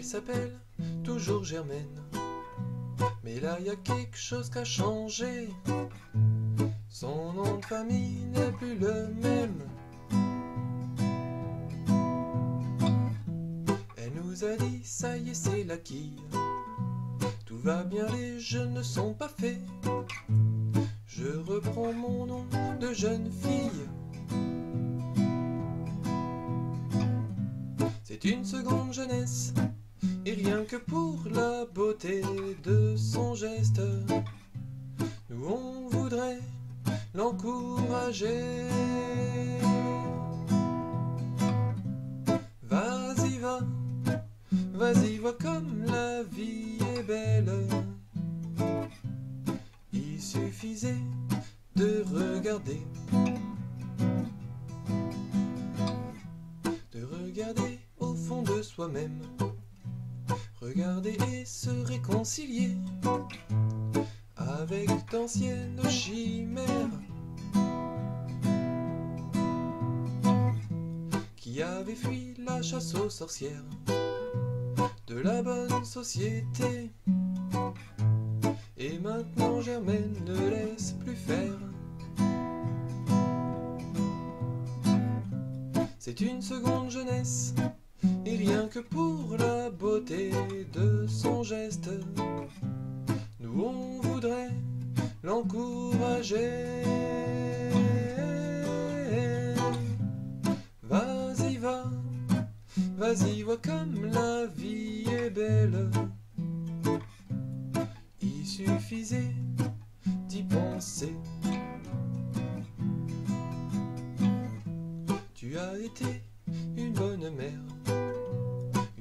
Elle s'appelle toujours Germaine. Mais là, y a quelque chose qui a changé. Son nom de famille n'est plus le même. Elle nous a dit, ça y est, c'est la quille. Tout va bien, les jeux ne sont pas faits. Je reprends mon nom de jeune fille. C'est une seconde jeunesse, et rien que pour la beauté de son geste, nous on voudrait l'encourager. Vas-y, va, vas-y, vois comme la vie est belle. Il suffisait de regarder, de regarder au fond de soi-même, regarder et se réconcilier avec d'anciennes chimères qui avaient fui la chasse aux sorcières de la bonne société. Et maintenant Germaine ne laisse plus faire. C'est une seconde jeunesse, et rien que pour la beauté de son geste, nous on voudrait l'encourager. Vas-y, va, vas-y, vois comme la vie est belle. Il suffisait d'y penser. Tu as été une bonne mère,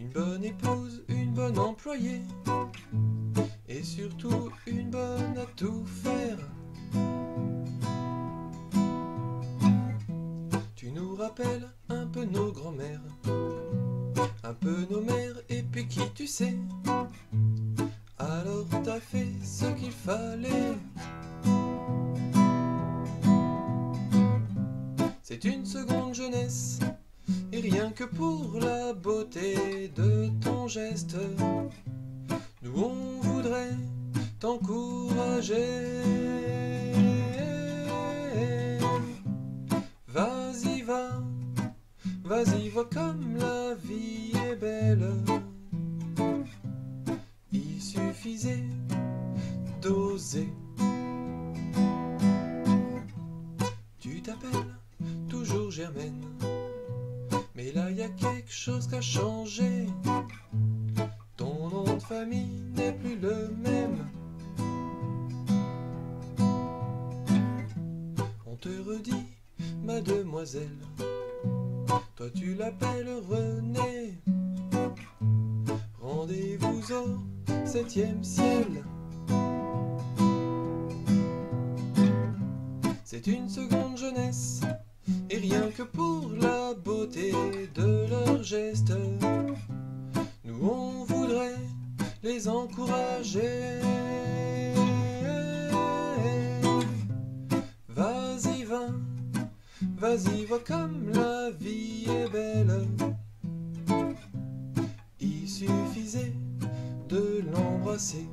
une bonne épouse, une bonne employée, et surtout une bonne à tout faire. Tu nous rappelles un peu nos grands-mères, un peu nos mères, et puis qui tu sais. Alors t'as fait ce qu'il fallait. C'est une seconde jeunesse, rien que pour la beauté de ton geste, nous on voudrait t'encourager. Vas-y, va, vas-y, vois comme la vie est belle. Il suffisait d'oser. Tu t'appelles toujours Germaine, mais là y a quelque chose qui a changé. Ton nom de famille n'est plus le même. On te redit, mademoiselle, toi tu l'appelles René. Rendez-vous au septième ciel. C'est une seconde jeunesse, et rien que pour la beauté de leurs gestes, nous on voudrait les encourager. Vas-y, va, vas-y, vois comme la vie est belle. Il suffisait de l'embrasser.